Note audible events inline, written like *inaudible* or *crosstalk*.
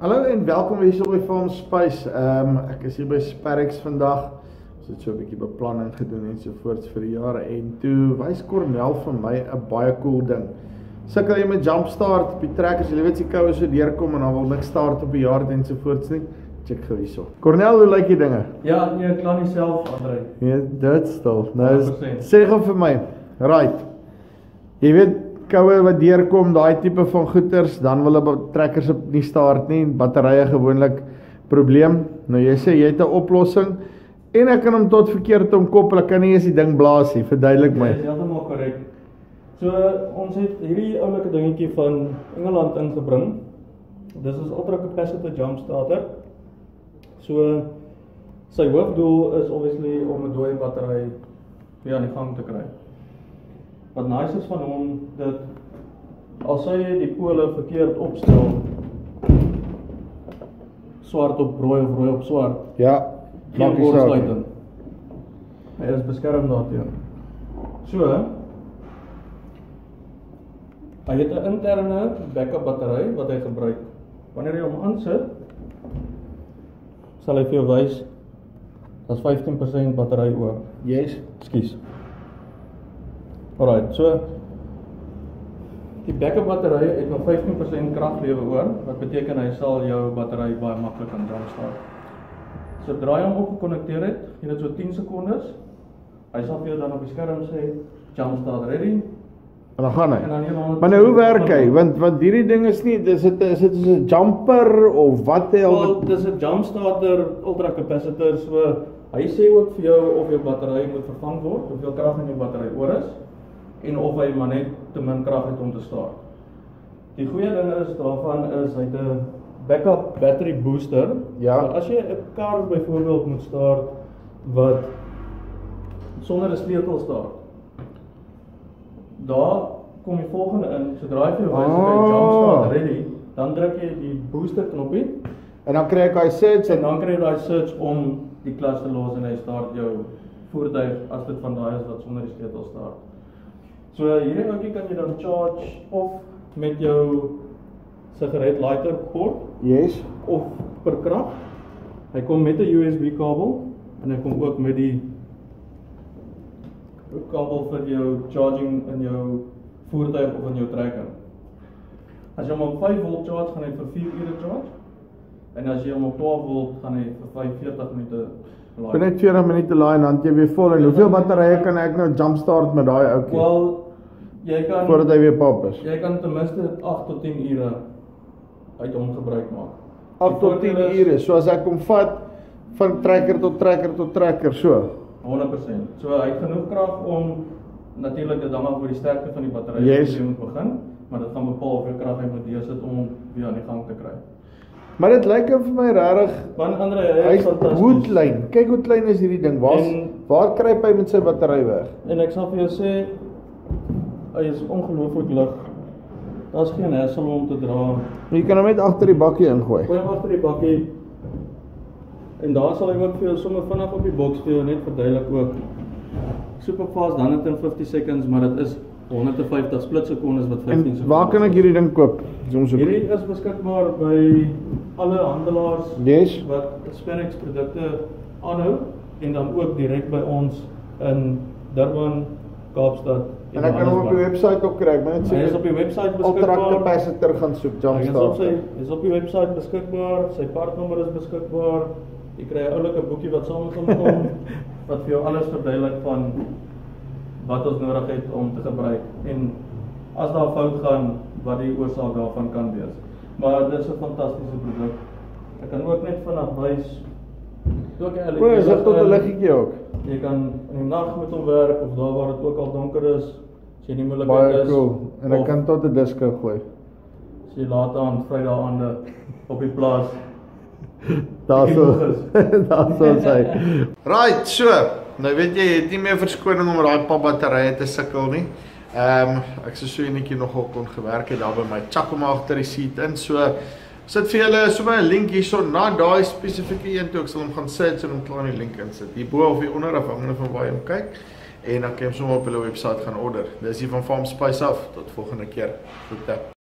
Hallo en welkom weer hier by Farm Space. Ehm um, ek is hier by Sparix vandag. Ons het so 'n bietjie beplanning gedoen en so voorts vir die jare en toe wys Cornel vir my 'n baie cool ding. Sukkel jy met jump start op die trekkers, jy weet jy koue so deurkom en dan wil niks start op die yard en so voorts nie. Check gou hierso. Cornel, hoe lyk die dinge? Ja, nee, klaar nie self, Andre. Nee, dit stil. Nou 100%. sê gou vir my. Right. Jy weet koue wat deurkom, daai tipe van goeters, dan wil hulle trekkers op nie start nie, batterye gewoonlik probleem. Nou jy sê jy het 'n oplossing en ek kan hom tot verkeerd omkoppel. Ek kan nie eens die ding blaas nie. Verduidelik my. Jy is heeltemal korrek. So ons het hierdie oulike dingetjie van Engeland ingebring. Dis ons ultra capacitor jump starter. So sy hoofdoel is obviously om 'n dooie battery weer aan die gang te kry. Wat nice is van hom dat as hy die pole verkeerd opstel swart op rooi of rooi op swart Ja. maak nie saak. Hy is beskerm daarteen. So hy het 'n interne backup battery wat hy gebruik. Wanneer jy hom aansit, sal hy vir jou wys daar's 15% battery oor. Yes. Ekskuus. Alraai, so die backup battery het nog 15% kraglewe oor, wat beteken hy sal jou battery baie maklik aan jumpstart. Sodra jy hom opgekonnekteer het, gee dit so 10 sekondes. Hy sal vir jou dan op die skerm sê jumpstart ready. En dan gaan hy. Dan Maar nou hoe werk hy? Want want hierdie ding is nie dis dit is dit is 'n jumper of wat hy al Wel, dis 'n jumpstarter ultra capacitor, so hy sê ook vir jou of jou battery moet vervang word, hoeveel krag in jou battery oor is en of hy maar net te min krag het om te start. Die goeie ding is daarvan is hy het 'n backup battery booster. Ja. So as jy 'n kar byvoorbeeld moet start wat sonder 'n sleutel start. Daar kom die volgende in, sodra jy jou wys dat hy Ah. jumpstart ready, dan druk jy die booster knoppie en dan kry ek hy sê en dan kry jy daai search om die klas te los en hy start jou voertuig as dit van daai is wat sonder die sleutel start. So hierdie ouetjie kan jy dan charge of met jou sigaret lighter port Yes. of per krag. Hy kom met 'n USB kabel en hy kom ook met die kabel vir jou charging in jou voertuig of in jou trekker. As jy hom op 5 volt charge, gaan hy vir 4 ure charge. En as jy hom op 12 volt, gaan hy vir 45 minute laai. Binne 20 minute laai en dan jy weer vol en hoeveel batterye kan ek nou jumpstart met daai ouetjie Wel, jy kan voordat hy weer pap is? jy kan ten minste 8 tot 10 ure uit hom gebruik maak. 8 tot 10 Die voordeel is- ure. So as ek hom vat van trekker tot trekker tot trekker so. 100%. So hy het genoeg krag om natuurlik dit hang af oor die sterkte van die battery Yes. moet begin, maar dit gaan bepaal hoeveel krag hy moet deursit om weer aan die gang te kry. Maar dit lyk vir my regtig Want Andre, hy is fantasties. hoe klein. Kyk hoe klein is hierdie ding. Waar En- waar kruip hy met sy battery weg? En ek sal vir jou sê hy is ongelooflik lig. Daar's geen hassle om te dra. Jy kan hom net agter die bakkie ingooi. Gooi hom agter die bakkie. En daar sal hy ook vir jou sommer vinnig op die boks vir jou net verduidelik ook. Super fast 150 seconds, maar dit is 150 split sekondes wat 15 En sekondes. waar kan ek is. hierdie ding koop? Soms ook. Hierdie is beskikbaar by alle handelaars Yes. wat Spanix produkte aanhou en dan ook direk by ons in Durban, Kaapstad En ek kan hom op die webwerf ook kry. Moet net Hy is sê op die webwerf ultra beskikbaar. capacitor gaan soek Hy is op sy jumpstart. is op die webwerf beskikbaar. Sy partnommer is beskikbaar. Jy kry 'n oulike boekie wat saam met hom kom *laughs* wat vir jou alles verduidelik van wat ons nodig het om te gebruik en as daar fout gaan wat die oorsaak daarvan kan wees. Maar dit is 'n fantastiese produk. Ek kan ook net vinnig wys ook 'n O, is dit tot 'n liggetjie ook? Jy kan in die nag met hom werk of daar waar dit ook al donker is, as jy nie moeilikheid Baie is. cool. En ek kan tot 'n disko gooi. as jy laat aan Vrydag aande op die plaas. Daarso. Daarso sê. Right, so. Nou weet jy, jy het nie meer verskoning om daai pap batterye te sukkel nie. Ehm um, ek sou so enetjie nogal kon gewerk het daar by my chak hom agter die seat in. So sit vir julle sommer 'n link hierso na daai spesifieke een toe ek sal hom gaan search en hom klaar in die link insit. Hierbo of hier onder afhangende van waar jy hom kyk. En dan kan jy hom sommer op hulle webwerf gaan order. Dis hier van Farm Spice af. Tot volgende keer. Groete.